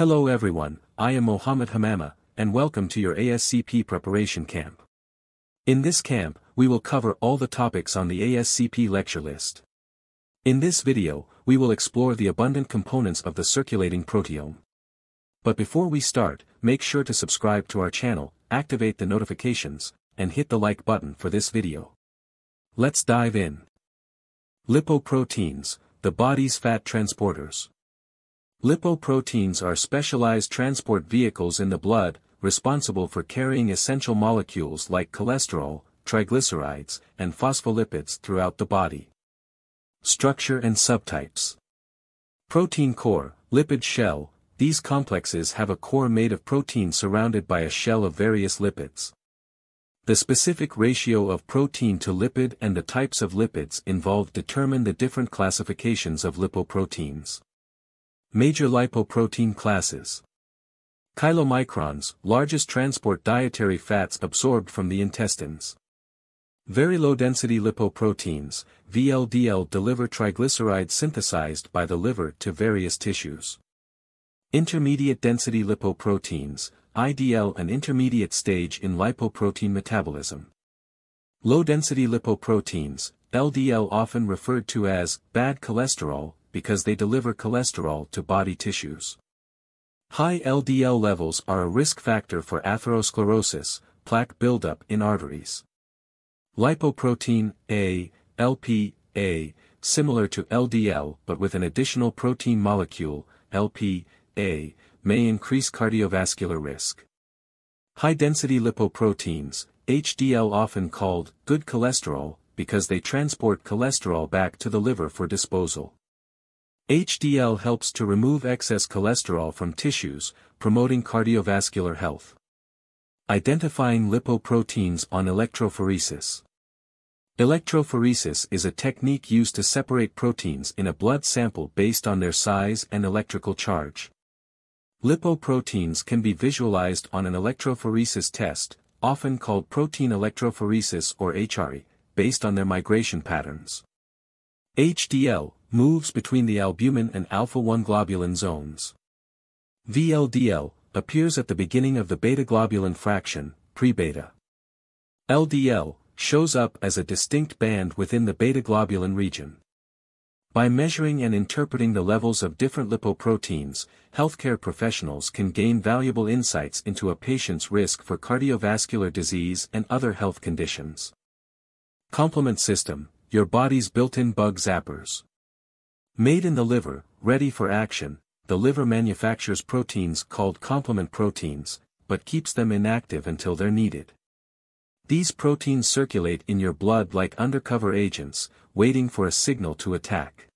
Hello everyone, I am Mohammed Hamama, and welcome to your ASCP preparation camp. In this camp, we will cover all the topics on the ASCP lecture list. In this video, we will explore the abundant components of the circulating proteome. But before we start, make sure to subscribe to our channel, activate the notifications, and hit the like button for this video. Let's dive in. Lipoproteins, the body's fat transporters. Lipoproteins are specialized transport vehicles in the blood, responsible for carrying essential molecules like cholesterol, triglycerides, and phospholipids throughout the body. Structure and subtypes. Protein core, lipid shell, these complexes have a core made of protein surrounded by a shell of various lipids. The specific ratio of protein to lipid and the types of lipids involved determine the different classifications of lipoproteins. Major lipoprotein classes. Chylomicrons, largest transport dietary fats absorbed from the intestines. Very low-density lipoproteins, VLDL deliver triglycerides synthesized by the liver to various tissues. Intermediate density lipoproteins, IDL an intermediate stage in lipoprotein metabolism. Low-density lipoproteins, LDL often referred to as bad cholesterol, because they deliver cholesterol to body tissues. High LDL levels are a risk factor for atherosclerosis, plaque buildup in arteries. Lipoprotein A, LP, A, similar to LDL but with an additional protein molecule, LP, A, may increase cardiovascular risk. High-density lipoproteins, HDL often called good cholesterol, because they transport cholesterol back to the liver for disposal. HDL helps to remove excess cholesterol from tissues, promoting cardiovascular health. Identifying lipoproteins on electrophoresis. Electrophoresis is a technique used to separate proteins in a blood sample based on their size and electrical charge. Lipoproteins can be visualized on an electrophoresis test, often called protein electrophoresis or HRE, based on their migration patterns. HDL, moves between the albumin and alpha-1 globulin zones. VLDL, appears at the beginning of the beta-globulin fraction, pre-beta. LDL, shows up as a distinct band within the beta-globulin region. By measuring and interpreting the levels of different lipoproteins, healthcare professionals can gain valuable insights into a patient's risk for cardiovascular disease and other health conditions. Complement system, your body's built-in bug zappers. Made in the liver, ready for action, the liver manufactures proteins called complement proteins, but keeps them inactive until they're needed. These proteins circulate in your blood like undercover agents, waiting for a signal to attack.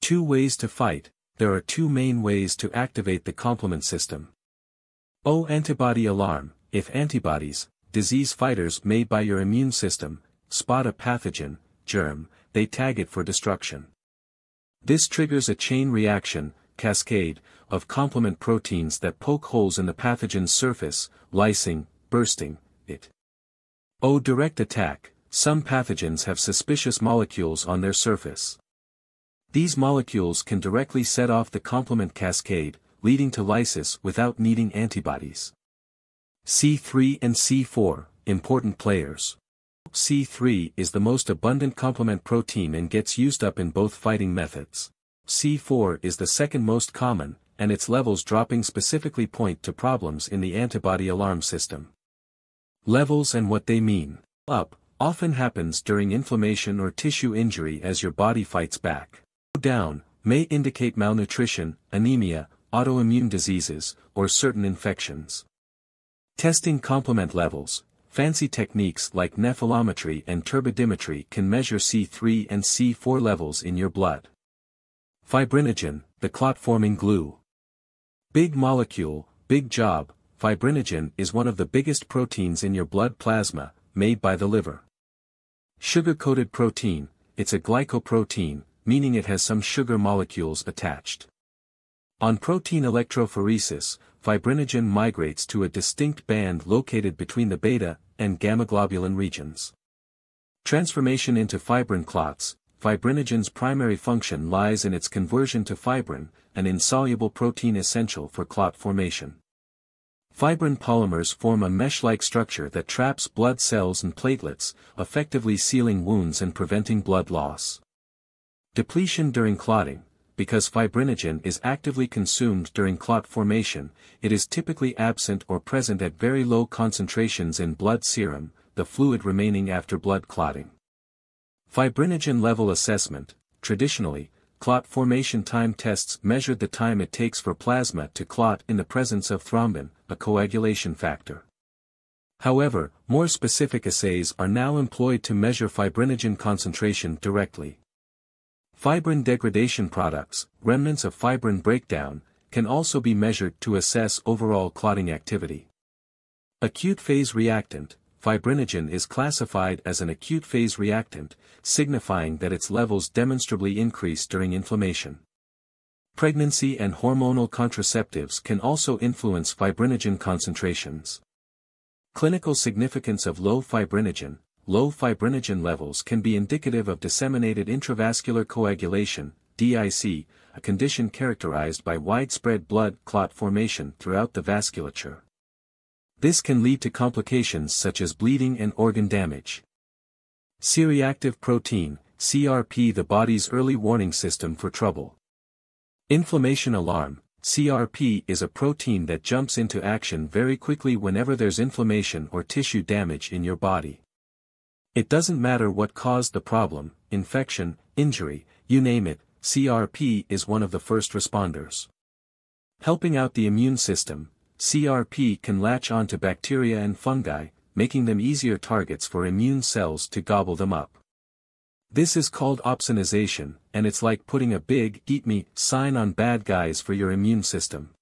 Two ways to fight, there are two main ways to activate the complement system. O antibody alarm, if antibodies, disease fighters made by your immune system, spot a pathogen, germ, they tag it for destruction. This triggers a chain reaction, cascade, of complement proteins that poke holes in the pathogen's surface, lysing, bursting, it. O direct attack, some pathogens have suspicious molecules on their surface. These molecules can directly set off the complement cascade, leading to lysis without needing antibodies. C3 and C4, important players. C3 is the most abundant complement protein and gets used up in both fighting methods. C4 is the second most common, and its levels dropping specifically point to problems in the antibody alarm system. Levels and what they mean. Up, often happens during inflammation or tissue injury as your body fights back. Down, may indicate malnutrition, anemia, autoimmune diseases, or certain infections. Testing complement levels, Fancy techniques like nephelometry and turbidimetry can measure C3 and C4 levels in your blood. Fibrinogen, the clot-forming glue. Big molecule, big job, fibrinogen is one of the biggest proteins in your blood plasma, made by the liver. Sugar-coated protein, it's a glycoprotein, meaning it has some sugar molecules attached. On protein electrophoresis, fibrinogen migrates to a distinct band located between the beta and gamma globulin regions. Transformation into fibrin clots, fibrinogen's primary function lies in its conversion to fibrin, an insoluble protein essential for clot formation. Fibrin polymers form a mesh-like structure that traps blood cells and platelets, effectively sealing wounds and preventing blood loss. Depletion during clotting, because fibrinogen is actively consumed during clot formation, it is typically absent or present at very low concentrations in blood serum, the fluid remaining after blood clotting. Fibrinogen level assessment, traditionally, clot formation time tests measured the time it takes for plasma to clot in the presence of thrombin, a coagulation factor. However, more specific assays are now employed to measure fibrinogen concentration directly. Fibrin degradation products, remnants of fibrin breakdown, can also be measured to assess overall clotting activity. Acute phase reactant, fibrinogen is classified as an acute phase reactant, signifying that its levels demonstrably increase during inflammation. Pregnancy and hormonal contraceptives can also influence fibrinogen concentrations. Clinical significance of low fibrinogen, low fibrinogen levels can be indicative of disseminated intravascular coagulation, DIC, a condition characterized by widespread blood clot formation throughout the vasculature. This can lead to complications such as bleeding and organ damage. C-reactive protein, CRP the body's early warning system for trouble. Inflammation alarm, CRP is a protein that jumps into action very quickly whenever there's inflammation or tissue damage in your body. It doesn't matter what caused the problem, infection, injury, you name it, CRP is one of the first responders. Helping out the immune system, CRP can latch onto bacteria and fungi, making them easier targets for immune cells to gobble them up. This is called opsonization, and it's like putting a big eat me sign on bad guys for your immune system.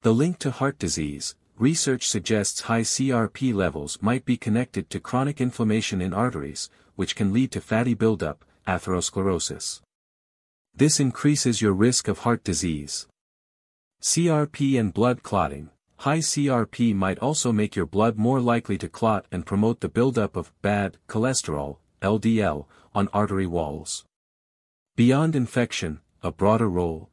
The link to heart disease, research suggests high CRP levels might be connected to chronic inflammation in arteries, which can lead to fatty buildup, atherosclerosis. This increases your risk of heart disease. CRP and blood clotting. High CRP might also make your blood more likely to clot and promote the buildup of bad cholesterol, LDL, on artery walls. Beyond infection, a broader role.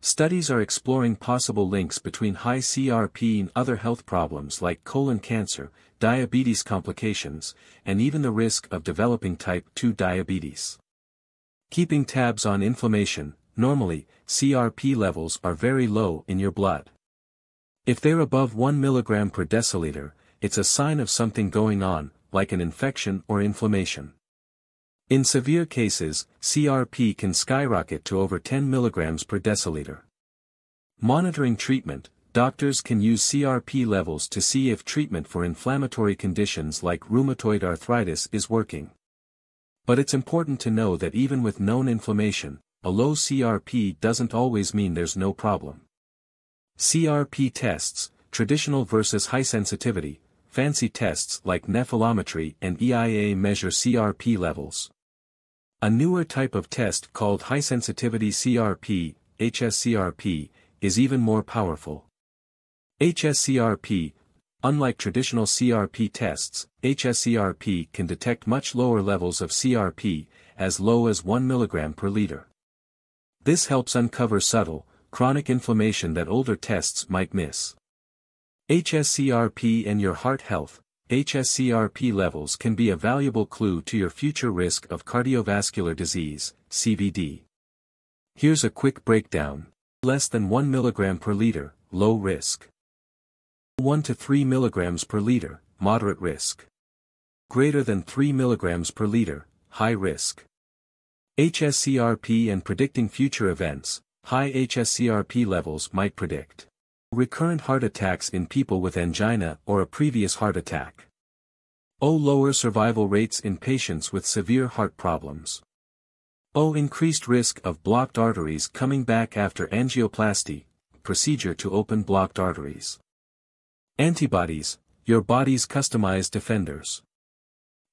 Studies are exploring possible links between high CRP and other health problems like colon cancer, diabetes complications, and even the risk of developing type 2 diabetes. Keeping tabs on inflammation, normally, CRP levels are very low in your blood. If they're above 1 mg per deciliter, it's a sign of something going on, like an infection or inflammation. In severe cases, CRP can skyrocket to over 10 mg per deciliter. Monitoring treatment, doctors can use CRP levels to see if treatment for inflammatory conditions like rheumatoid arthritis is working. But it's important to know that even with known inflammation, a low CRP doesn't always mean there's no problem. CRP tests, traditional versus high sensitivity, fancy tests like nephelometry and EIA measure CRP levels. A newer type of test called high-sensitivity CRP, HSCRP, is even more powerful. HSCRP, unlike traditional CRP tests, HSCRP can detect much lower levels of CRP, as low as 1 mg per liter. This helps uncover subtle, chronic inflammation that older tests might miss. HSCRP and your heart health, HSCRP levels can be a valuable clue to your future risk of cardiovascular disease, CVD. Here's a quick breakdown. Less than 1 mg per liter, low risk. 1 to 3 mg per liter, moderate risk. Greater than 3 mg per liter, high risk. HSCRP and predicting future events, high HSCRP levels might predict Recurrent heart attacks in people with angina or a previous heart attack. O. Lower survival rates in patients with severe heart problems. O. Increased risk of blocked arteries coming back after angioplasty, procedure to open blocked arteries. Antibodies, your body's customized defenders.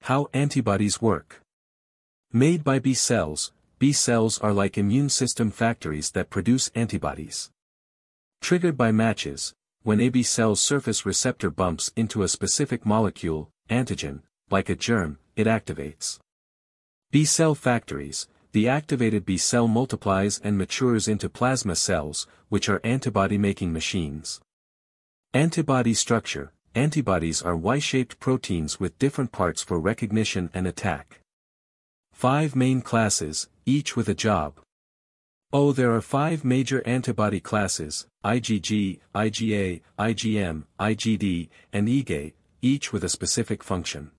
How antibodies work. Made by B cells, B cells are like immune system factories that produce antibodies. Triggered by matches, when AB cell's surface receptor bumps into a specific molecule, antigen, like a germ, it activates. B-cell factories, the activated B-cell multiplies and matures into plasma cells, which are antibody-making machines. Antibody structure, antibodies are Y-shaped proteins with different parts for recognition and attack. Five main classes, each with a job. Oh there are five major antibody classes, IgG, IgA, IgM, IgD, and IgE, each with a specific function.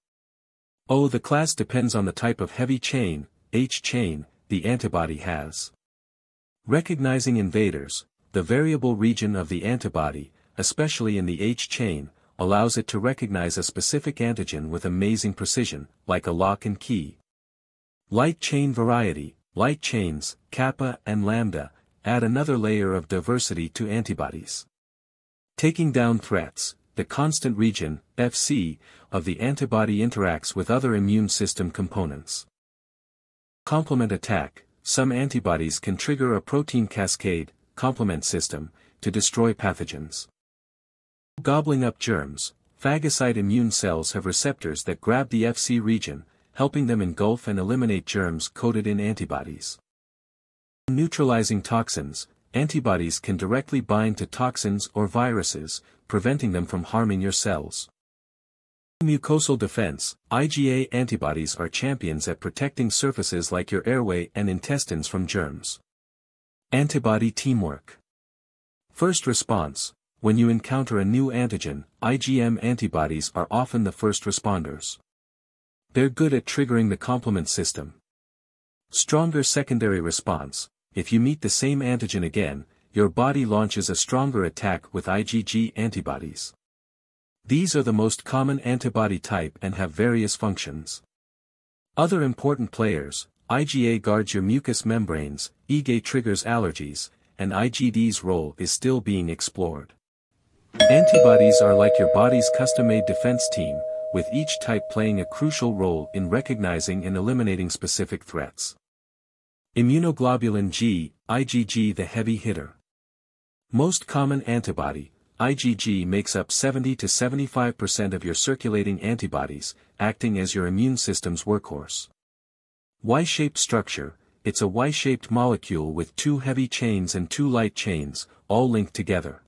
Oh the class depends on the type of heavy chain, H chain, the antibody has. Recognizing invaders, the variable region of the antibody, especially in the H chain, allows it to recognize a specific antigen with amazing precision, like a lock and key. Light chain variety, light chains, kappa and lambda, add another layer of diversity to antibodies. Taking down threats, the constant region, FC, of the antibody interacts with other immune system components. Complement attack, some antibodies can trigger a protein cascade, complement system, to destroy pathogens. Gobbling up germs, phagocyte immune cells have receptors that grab the FC region, helping them engulf and eliminate germs coated in antibodies. Neutralizing toxins, antibodies can directly bind to toxins or viruses, preventing them from harming your cells. Mucosal defense, IgA antibodies are champions at protecting surfaces like your airway and intestines from germs. Antibody teamwork. First response, when you encounter a new antigen, IgM antibodies are often the first responders. They're good at triggering the complement system. Stronger secondary response, if you meet the same antigen again, your body launches a stronger attack with IgG antibodies. These are the most common antibody type and have various functions. Other important players, IgA guards your mucous membranes, IgE triggers allergies, and IgD's role is still being explored. Antibodies are like your body's custom-made defense team, with each type playing a crucial role in recognizing and eliminating specific threats. Immunoglobulin G, IgG the heavy hitter. Most common antibody, IgG makes up 70 to 75% of your circulating antibodies, acting as your immune system's workhorse. Y-shaped structure, it's a Y-shaped molecule with two heavy chains and two light chains, all linked together.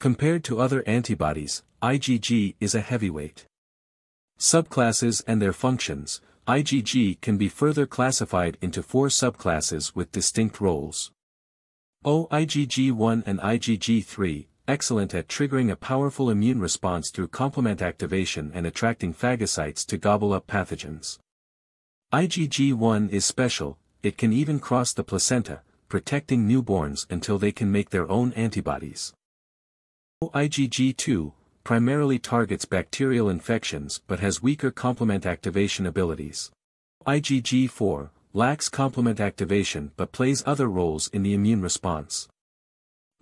Compared to other antibodies, IgG is a heavyweight. Subclasses and their functions, IgG can be further classified into four subclasses with distinct roles. O IgG1 and IgG3, excellent at triggering a powerful immune response through complement activation and attracting phagocytes to gobble up pathogens. IgG1 is special, it can even cross the placenta, protecting newborns until they can make their own antibodies. IgG2, primarily targets bacterial infections but has weaker complement activation abilities. IgG4, lacks complement activation but plays other roles in the immune response.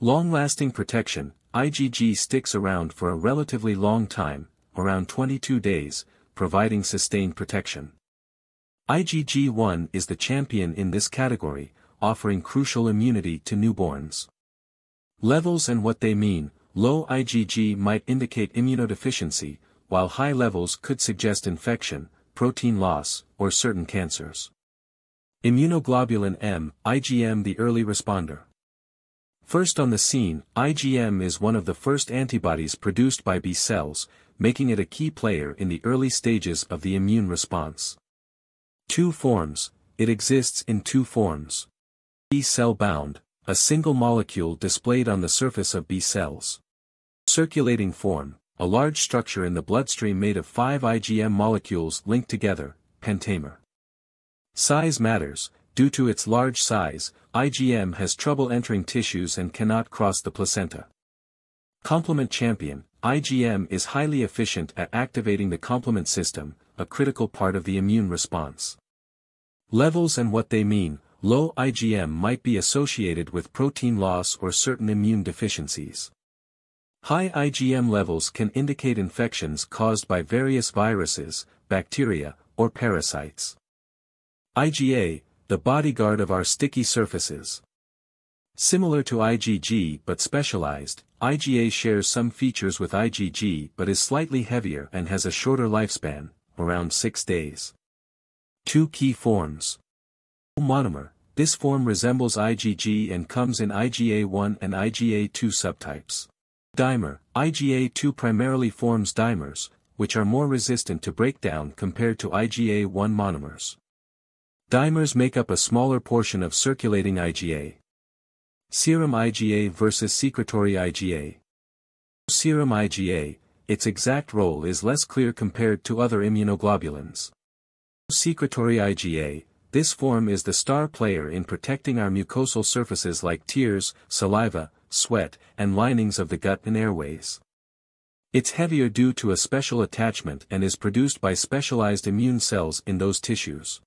Long-lasting protection, IgG sticks around for a relatively long time, around 22 days, providing sustained protection. IgG1 is the champion in this category, offering crucial immunity to newborns. Levels and what they mean, Low IgG might indicate immunodeficiency, while high levels could suggest infection, protein loss, or certain cancers. Immunoglobulin M, IgM the early responder. First on the scene, IgM is one of the first antibodies produced by B cells, making it a key player in the early stages of the immune response. Two forms, it exists in two forms. B cell bound, a single molecule displayed on the surface of B cells. Circulating form, a large structure in the bloodstream made of five IgM molecules linked together, pentamer. Size matters, due to its large size, IgM has trouble entering tissues and cannot cross the placenta. Complement champion, IgM is highly efficient at activating the complement system, a critical part of the immune response. Levels and what they mean, low IgM might be associated with protein loss or certain immune deficiencies. High IgM levels can indicate infections caused by various viruses, bacteria, or parasites. IgA, the bodyguard of our sticky surfaces. Similar to IgG but specialized, IgA shares some features with IgG but is slightly heavier and has a shorter lifespan, around 6 days. Two key forms. Monomer, this form resembles IgG and comes in IgA1 and IgA2 subtypes. Dimer, IgA2 primarily forms dimers, which are more resistant to breakdown compared to IgA1 monomers. Dimers make up a smaller portion of circulating IgA. Serum IgA versus secretory IgA. Serum IgA, its exact role is less clear compared to other immunoglobulins. Secretory IgA, this form is the star player in protecting our mucosal surfaces like tears, saliva, sweat, and linings of the gut and airways. It's heavier due to a special attachment and is produced by specialized immune cells in those tissues.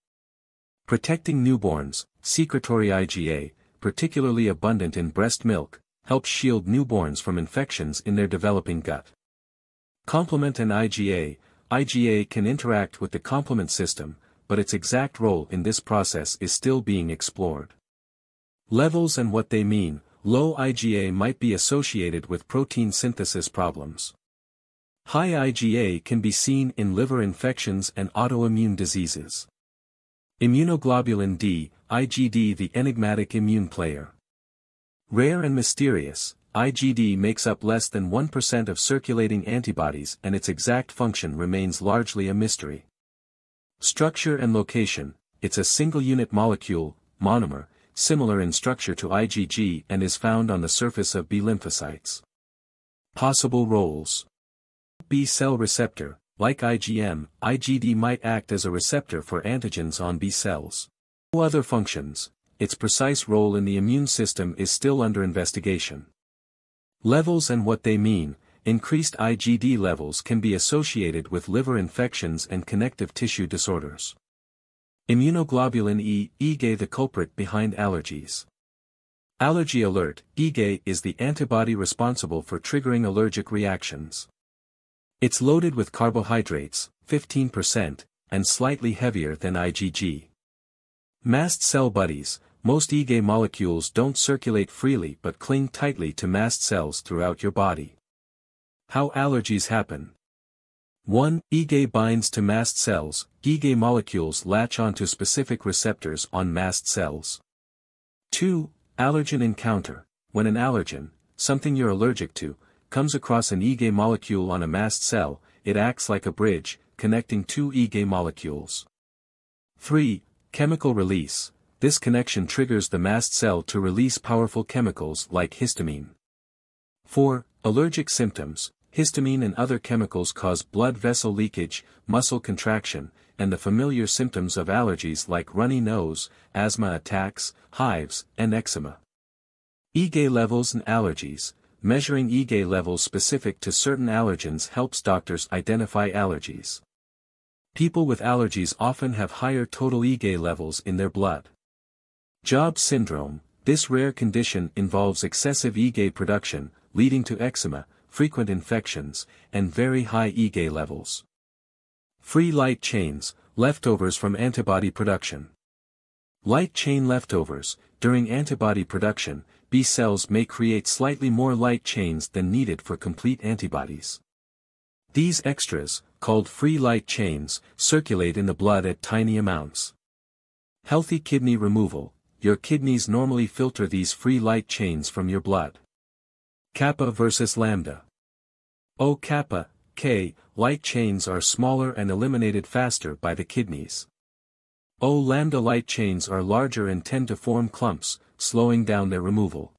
Protecting newborns, secretory IgA, particularly abundant in breast milk, helps shield newborns from infections in their developing gut. Complement and IgA, IgA can interact with the complement system, but its exact role in this process is still being explored. Levels and what they mean, low IgA might be associated with protein synthesis problems. High IgA can be seen in liver infections and autoimmune diseases. Immunoglobulin D, IgD the enigmatic immune player. Rare and mysterious, IgD makes up less than 1% of circulating antibodies and its exact function remains largely a mystery. Structure and location, it's a single-unit molecule, monomer, similar in structure to IgG and is found on the surface of B lymphocytes. Possible roles B cell receptor, like IgM, IgD might act as a receptor for antigens on B cells. No other functions, its precise role in the immune system is still under investigation. Levels and what they mean, increased IgD levels can be associated with liver infections and connective tissue disorders. Immunoglobulin E, IgE the culprit behind allergies. Allergy alert, IgE is the antibody responsible for triggering allergic reactions. It's loaded with carbohydrates, 15%, and slightly heavier than IgG. Mast cell buddies, most IgE molecules don't circulate freely but cling tightly to mast cells throughout your body. How allergies happen. 1. IgE binds to mast cells, IgE molecules latch onto specific receptors on mast cells. 2. Allergen encounter, when an allergen, something you're allergic to, comes across an IgE molecule on a mast cell, it acts like a bridge, connecting two IgE molecules. 3. Chemical release. This connection triggers the mast cell to release powerful chemicals like histamine. 4. Allergic symptoms. Histamine and other chemicals cause blood vessel leakage, muscle contraction, and the familiar symptoms of allergies like runny nose, asthma attacks, hives, and eczema. IgE levels and allergies measuring IgE levels specific to certain allergens helps doctors identify allergies. People with allergies often have higher total IgE levels in their blood. Job syndrome, this rare condition involves excessive IgE production, leading to eczema, frequent infections, and very high IgE levels. Free light chains, leftovers from antibody production. Light chain leftovers, during antibody production, B cells may create slightly more light chains than needed for complete antibodies. These extras, called free light chains, circulate in the blood at tiny amounts. Healthy kidney removal, your kidneys normally filter these free light chains from your blood. Kappa versus lambda. O kappa, K, light chains are smaller and eliminated faster by the kidneys. O lambda light chains are larger and tend to form clumps, slowing down their removal.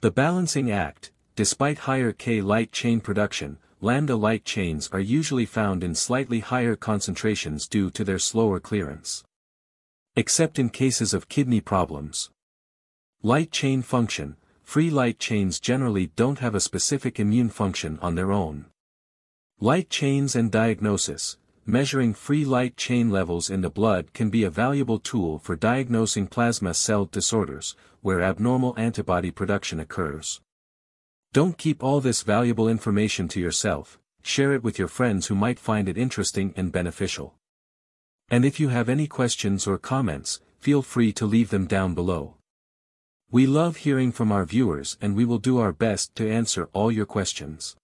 The balancing act, despite higher K light chain production, lambda light chains are usually found in slightly higher concentrations due to their slower clearance. Except in cases of kidney problems. Light chain function, free light chains generally don't have a specific immune function on their own. Light chains and diagnosis, measuring free light chain levels in the blood can be a valuable tool for diagnosing plasma cell disorders, where abnormal antibody production occurs. Don't keep all this valuable information to yourself, share it with your friends who might find it interesting and beneficial. And if you have any questions or comments, feel free to leave them down below. We love hearing from our viewers and we will do our best to answer all your questions.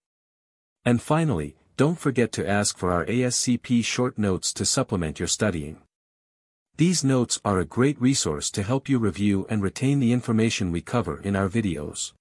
And finally, don't forget to ask for our ASCP short notes to supplement your studying. These notes are a great resource to help you review and retain the information we cover in our videos.